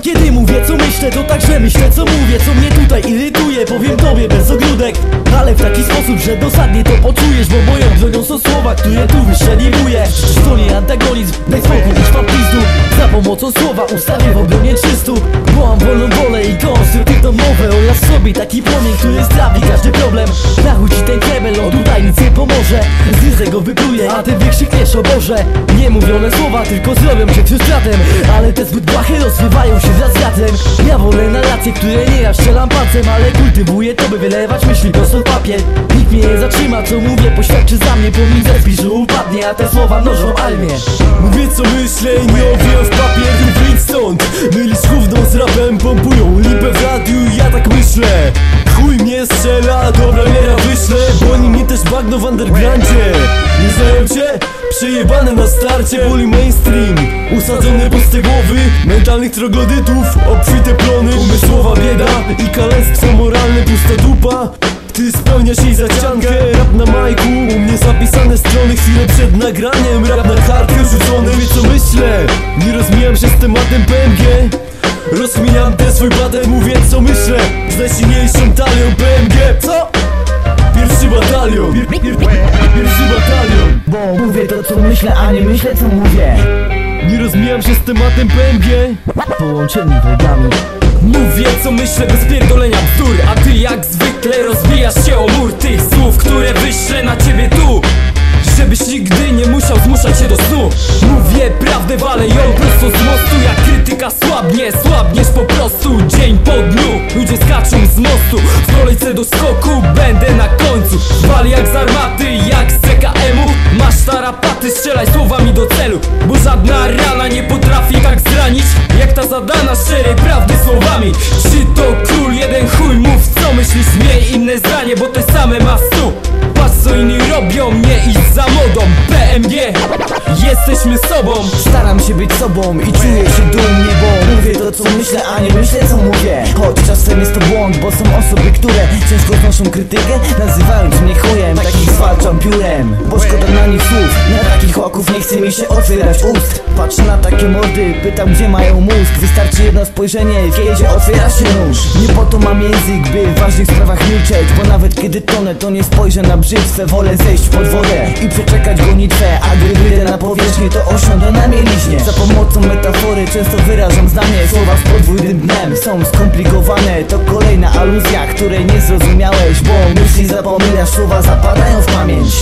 Kiedy mówię co myślę To także myślę co mówię Co mnie tutaj irytuje. Powiem tobie bez ogródek Ale w taki sposób, że dosadnie to poczujesz Bo moją bronią są słowa, które tu wyszczeliwuję To nie antagonizm, daj spokój, idź pizdu pomocą słowa ustawię w obronie 300 Bo mam wolną wolę i konstruktywną mowę Oraz sobie taki płomień, który strawi każdy problem. Na chuj ci ten krebel, on tutaj nic nie pomoże. Z go wypluje, a ty wykrzykniesz o Boże. Nie mówione słowa, tylko zrobią cię frustratem Ale te zbyt błahe rozrywają się za wiatrem Ja wolę narracje, które nie ja strzelam palcem Ale kultywuję to, by wylewać myśli prosto w papier. Nikt mnie nie zatrzyma, co mówię, poświadczy za mnie Pomimo zespij, że upadnie, a te słowa mnożą almię Mówię co myślę i nie owijam w papier Wyjdź stąd. Mylisz gówno z rapem Pompują lipę w radiu i ja tak myślę. Chuj mnie strzela, dobra miera wyślę Bo oni mnie też bagno w undergroundzie. Nie znają cię? Przejebane na starcie, boli mainstream. Usadzone puste głowy Mentalnych troglodytów Obfite plony i kalectwo moralne Pusta dupa. Ty spełniasz jej zaciankę. Rap na majku U mnie zapisane strony. Chwilę przed nagraniem Rap na kartkę rzucony. Wie co myślę? Nie rozmijam się z tematem PMG Rozmijam ten swój patent Mówię co myślę. Z najsilniejszą talią PMG Co? Pierwszy batalion. Pier, pier, pier, Pierwszy batalion. Bo mówię to co myślę, a nie myślę co mówię. Nie rozmijam się z tematem PMG Połączeni wrogami Mówię co myślę bez pierdolenia bzdur A ty jak zwykle rozbijasz się o mur tych słów Które wyślę na ciebie tu. Żebyś nigdy nie musiał zmuszać się do snu. Mówię prawdę, walę ją prosto z mostu. Jak krytyka słabnie, słabniesz po prostu. Dzień po dniu, ludzie skaczą z mostu. W kolejce do skoku będę na końcu. Wali jak z armaty, tarapaty, strzelaj słowami do celu Bo żadna rana nie potrafi tak zranić Jak ta zadana szczerej prawdy słowami. Czy to król, jeden chuj, mów co myślisz? Miej inne zdanie, bo te same ma stu Patrz co inni robią, nie idź za modą. PMG, jesteśmy sobą. Staram się być sobą i czuję się dumnie, bo mówię to co myślę, a nie myślę co bo są osoby, które ciężko znoszą krytykę Nazywając mnie chujem, takich zwalczam piórem. Bo szkoda na nich słów, na takich łaków nie chce mi się otwierać ust. Patrzę na takie mordy, pytam gdzie mają mózg. Wystarczy jedno spojrzenie, kiedy otwiera się nóż. Nie po to mam język, by w ważnych sprawach milczeć. Bo nawet kiedy tonę, to nie spojrzę na brzytwę Wolę zejść pod wodę i przeczekać gonitwę to osiądę na mieliźnie Za pomocą metafory często wyrażam zdanie. Słowa z podwójnym dnem są skomplikowane. To kolejna aluzja, której nie zrozumiałeś Bo myśli zapominasz, słowa zapadają w pamięć